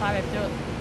five episodes.